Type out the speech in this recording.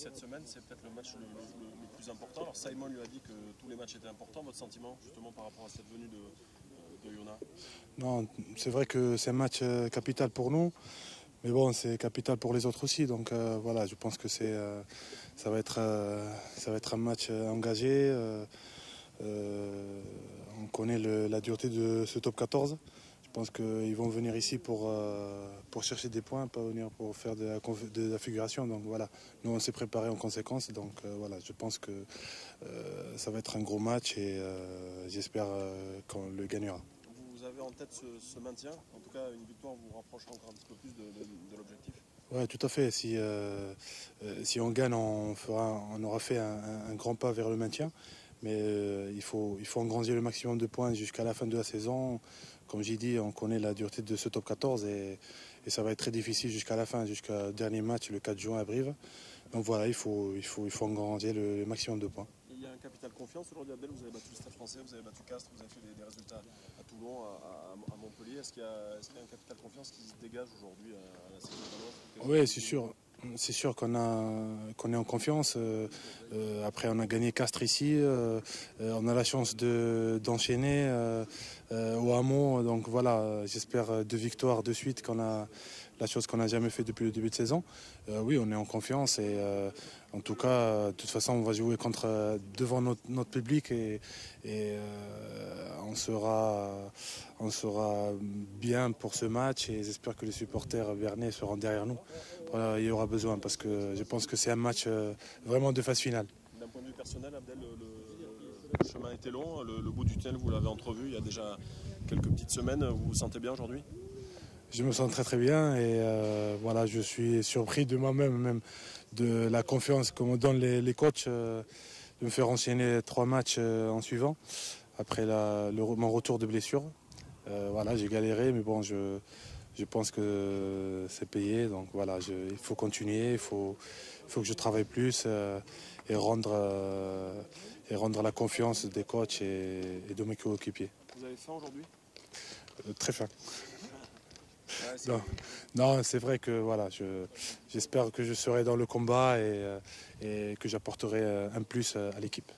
cette semaine, c'est peut-être le match le, plus important. Alors Simon lui a dit que tous les matchs étaient importants. Votre sentiment justement par rapport à cette venue de, Yona? Non, c'est vrai que c'est un match euh, capital pour nous. Mais bon, c'est capital pour les autres aussi. Donc euh, voilà, je pense que c'est, euh, ça, va être, ça va être un match engagé. on connaît la dureté de ce top 14. Je pense qu'ils vont venir ici pour, euh, pour chercher des points, pas venir pour faire de la, figuration. Donc voilà, nous on s'est préparé en conséquence. Donc euh, voilà, je pense que euh, ça va être un gros match et j'espère qu'on le gagnera. Vous avez en tête ce, maintien En tout cas, une victoire vous rapproche encore un petit peu plus de, l'objectif oui, tout à fait. Si, si on gagne, on, fera, on aura fait un, un, grand pas vers le maintien. Mais il, faut, il faut engrandir le maximum de points jusqu'à la fin de la saison. Comme j'ai dit, on connaît la dureté de ce top 14 et, ça va être très difficile jusqu'à la fin, jusqu'au dernier match le 4 juin à Brive. Donc voilà, il faut, il faut, il faut engrandir le, maximum de points. Il y a un capital confiance aujourd'hui, Abdel. Vous avez battu le Stade français, vous avez battu Castres, vous avez fait des, résultats à Toulon, à, Montpellier. Est-ce qu'il y, a un capital confiance qui se dégage aujourd'hui à, la saison Oui, c'est sûr. C'est sûr qu'on est en confiance. Euh, euh, après, on a gagné Castres ici. Euh, on a la chance de d'enchaîner au hameau. Donc voilà, j'espère deux victoires de suite qu'on la chose qu'on n'a jamais fait depuis le début de saison. oui, on est en confiance et en tout cas, de toute façon, on va jouer contre devant notre, public et on sera on sera bien pour ce match et j'espère que les supporters vernais seront derrière nous. il y aura besoin parce que je pense que c'est un match euh, vraiment de phase finale. D'un point de vue personnel, Abdel, le, chemin été long, le, bout du tunnel, vous l'avez entrevu il y a déjà quelques petites semaines. Vous vous sentez bien aujourd'hui? Je me sens très très bien et euh, voilà, je suis surpris de moi-même, même de la confiance que me donnent les, coachs euh, de me faire enchaîner trois matchs en suivant après mon retour de blessure. Voilà, j'ai galéré, mais bon, je, je pense que c'est payé. Donc voilà, il faut continuer, il faut, faut que je travaille plus euh, et, rendre, euh, et rendre la confiance des coachs et, de mes coéquipiers. Vous avez faim aujourd'hui? Euh, Très faim. non, c'est vrai que voilà, j'espère que je serai dans le combat et, et que j'apporterai un plus à l'équipe.